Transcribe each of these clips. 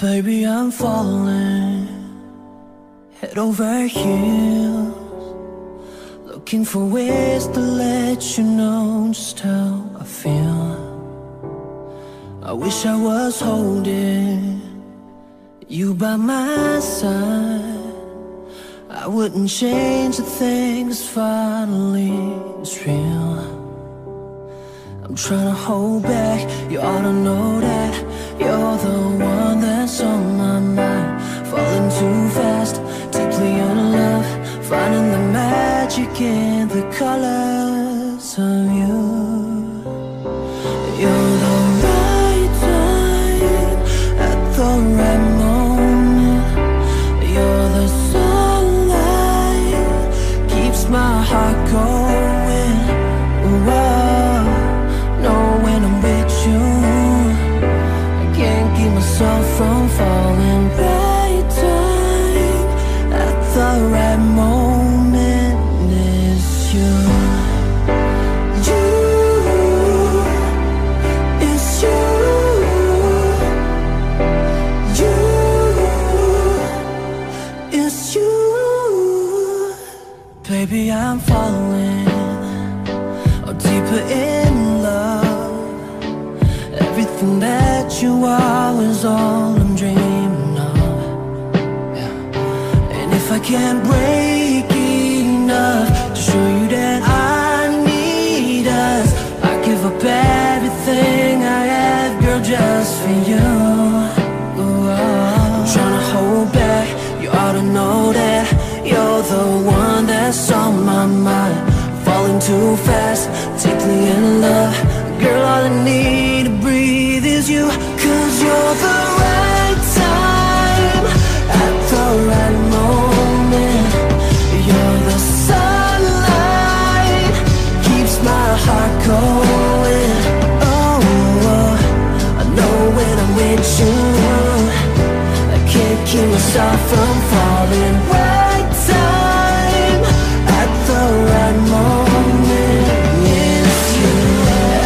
Baby, I'm falling head over heels, looking for ways to let you know just how I feel. I wish I was holding you by my side. I wouldn't change a thing, finally it's real. I'm trying to hold back, you ought to know that Finding the magic in the colors of you You're the right time at the right moment You're the sunlight keeps my heart going. Whoa, know when I'm with you, I can't keep myself from falling. Right time at the right moment Baby, I'm falling or deeper in love. Everything that you are is all I'm dreaming of. And if I can't break know that you're the one that's on my mind. Falling too fast, deeply in love. Girl, all I need to breathe is you. Cause you're the right time at the right moment. You're the sunlight, keeps my heart going. keep myself from falling. Right time at the right moment. It's you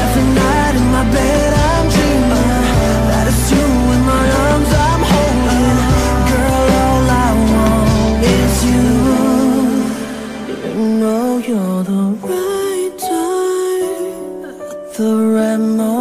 Every night in my bed I'm dreaming. That it's you in my arms I'm holding. Girl, all I want is you. You know you're the right time At the right moment.